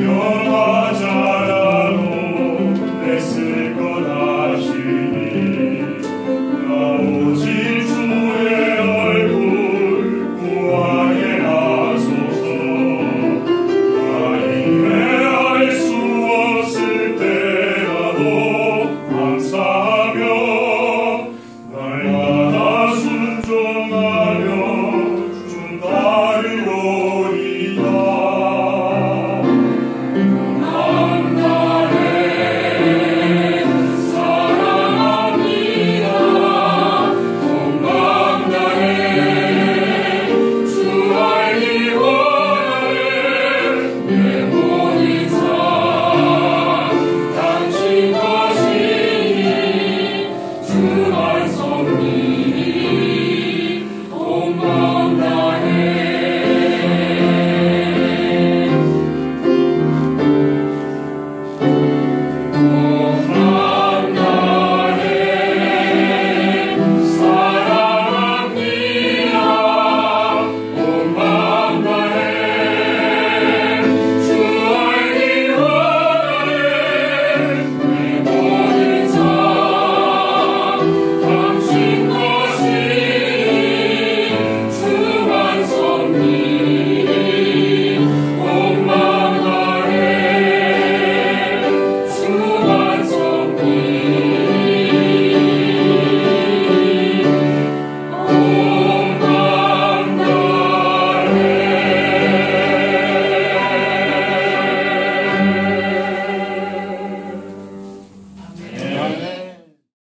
Your